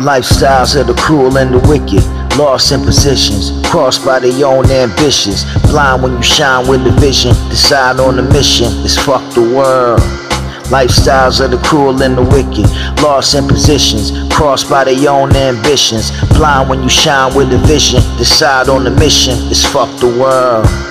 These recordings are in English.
Lifestyles of the cruel and the wicked. Lost in positions, crossed by their own ambitions. Blind when you shine with the vision. Decide on the mission. It's fuck the world. Lifestyles of the cruel and the wicked, lost in positions, crossed by their own ambitions. Blind when you shine with a vision, decide on the mission, it's fuck the world.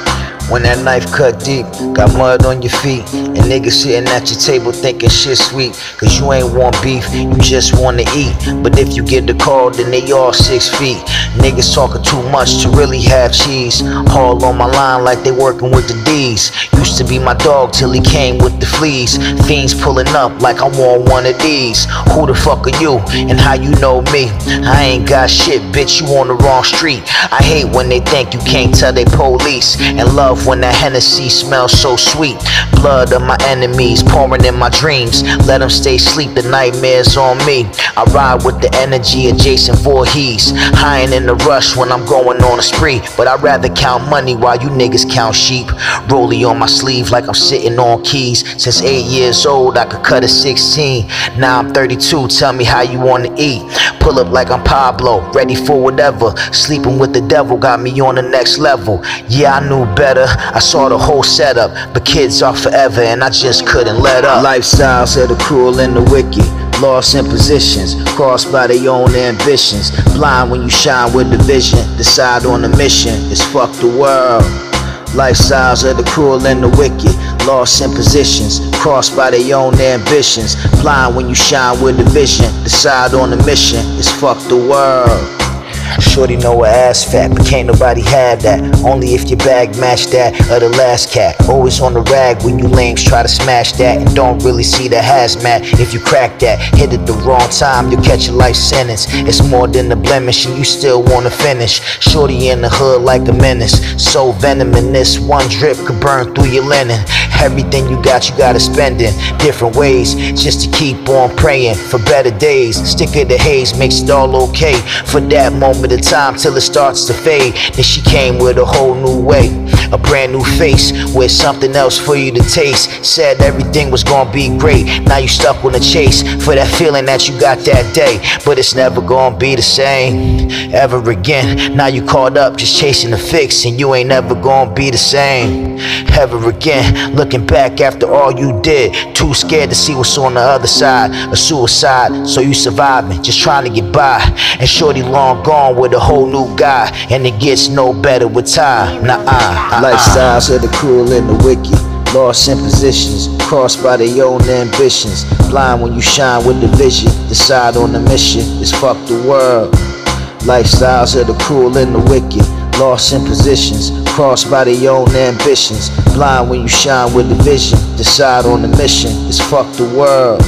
When that knife cut deep, got mud on your feet, and niggas sitting at your table thinking shit sweet. Cause you ain't want beef, you just wanna eat. But if you get the call, then they all six feet. Niggas talking too much to really have cheese. Haul on my line like they working with the D's. Used to be my dog till he came with the fleas. Fiends pulling up like I want one of these. Who the fuck are you, and how you know me? I ain't got shit, bitch, you on the wrong street. I hate when they think you can't tell they police. And love when that Hennessy smells so sweet. Blood of my enemies pouring in my dreams. Let them stay sleep, the nightmares on me. I ride with the energy of Jason Voorhees. Ain't in the rush when I'm going on a spree. But I'd rather count money while you niggas count sheep. Rollie on my sleeve like I'm sitting on keys. Since 8 years old, I could cut a 16. Now I'm 32, tell me how you wanna eat. Pull up like I'm Pablo, ready for whatever. Sleeping with the devil got me on the next level. Yeah, I knew better. I saw the whole setup, but kids are forever and I just couldn't let up. Lifestyles of the cruel and the wicked. Lost in positions, crossed by their own ambitions. Blind when you shine with the vision. Decide on the mission, it's fuck the world. Lifestyles of the cruel and the wicked. Lost in positions, crossed by their own ambitions. Blind when you shine with the vision. Decide on the mission, it's fuck the world. Shorty know her ass fat, but can't nobody have that. Only if your bag match that of the last cat. Always on the rag when you lames try to smash that. And don't really see the hazmat if you crack that. Hit it the wrong time, you'll catch a life sentence. It's more than a blemish, and you still wanna finish. Shorty in the hood like a menace. So venomous, one drip could burn through your linen. Everything you got, you gotta spend in different ways. Just to keep on praying for better days. Stick of the haze makes it all okay for that moment of time till it starts to fade. Then she came with a whole new way, a brand new face with something else for you to taste. Said everything was gonna be great. Now you stuck on the chase for that feeling that you got that day, but it's never gonna be the same ever again. Now you caught up just chasing the fix, and you ain't never gonna be the same ever again. Looking back after all you did, too scared to see what's on the other side A suicide. So you surviving, just trying to get by, and shorty long gone with a whole new guy, and it gets no better with time. Nah, uh, Lifestyles of the cruel and the wicked. Lost in positions, crossed by their own ambitions. Blind when you shine with the vision. Decide on the mission, it's fuck the world. Lifestyles of the cruel and the wicked. Lost in positions, crossed by their own ambitions. Blind when you shine with the vision. Decide on the mission, it's fuck the world.